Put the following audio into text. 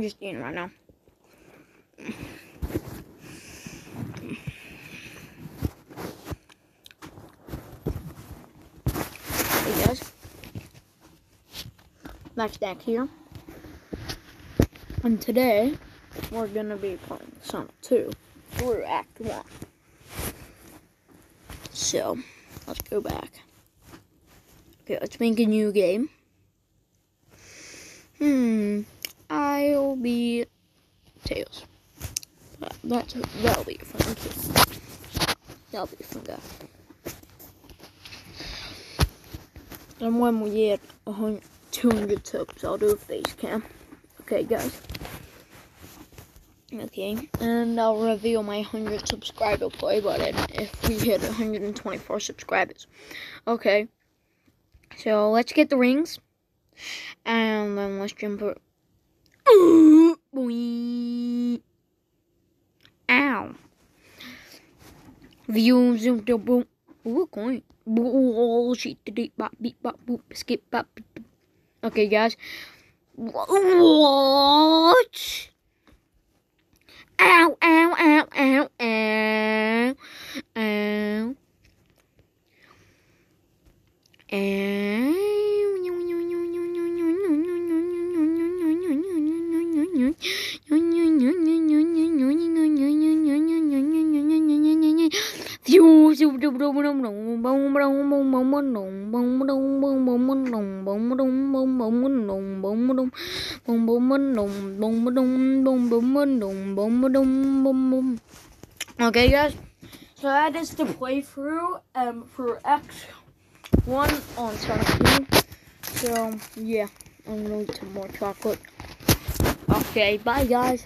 I'm just eating right now. Hey guys. MaxNax here. And today, we're gonna be playing Sonic 2 through Act 1. So, let's go back. Okay, let's make a new game. Hmm, I'll be That, that's, that'll be a fun kid. That'll be a fun guy. And when we get 100, 200 subs, I'll do a face cam. Okay, guys. Okay, and I'll reveal my 100 subscriber play button if we hit 124 subscribers. Okay, so let's get the rings, and then let's jump. Ooh, boing. Ow. Views um of the boom. Ooh, coin. Bullshit. Beep, bop, beep, bop, boop, skip, bop. Okay, guys. What? Ow, ow, ow, ow, ow, ow. Okay, guys. So that is the playthrough um, for Act one on Sonic So, yeah, I'm gonna eat some more chocolate. Okay, bye guys.